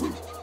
うん。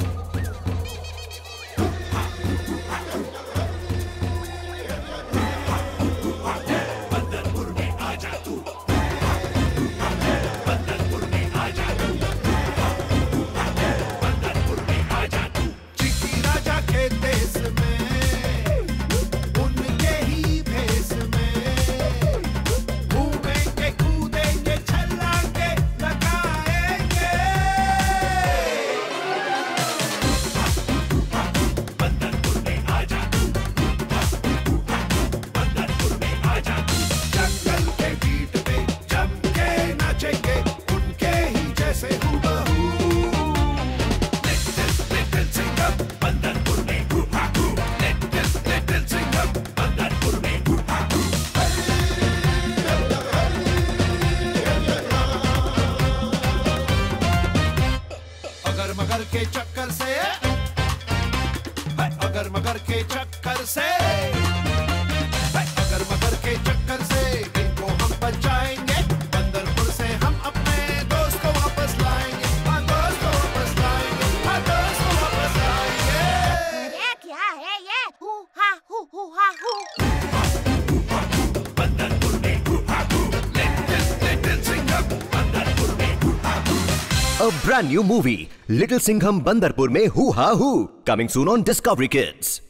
मगर के चक्कर से। अगर मगर के चक्कर से। A brand new movie, Little Singham Bandarpur me Hu Ha Hu, coming soon on Discovery Kids.